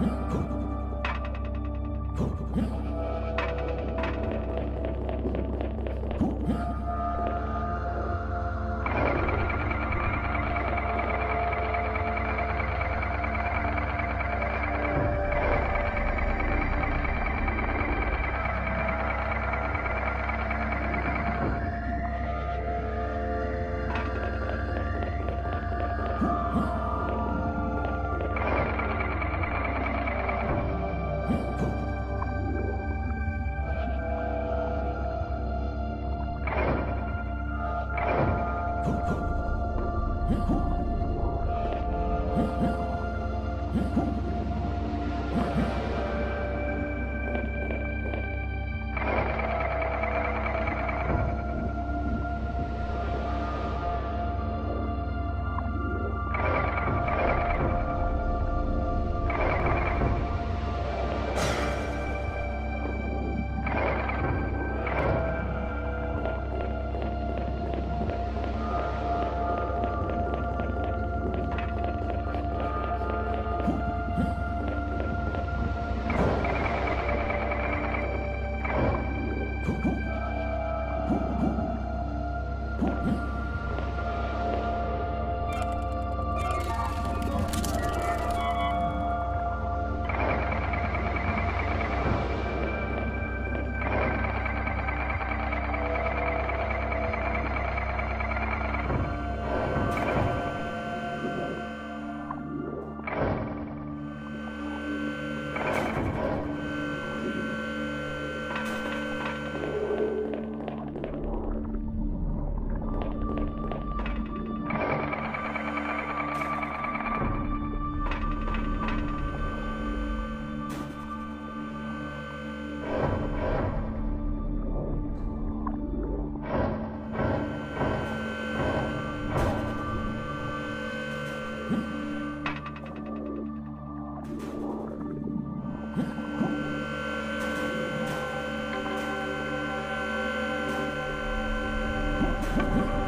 ¿Eh? ¿Cómo? Mm-hmm.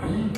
Mm-hmm.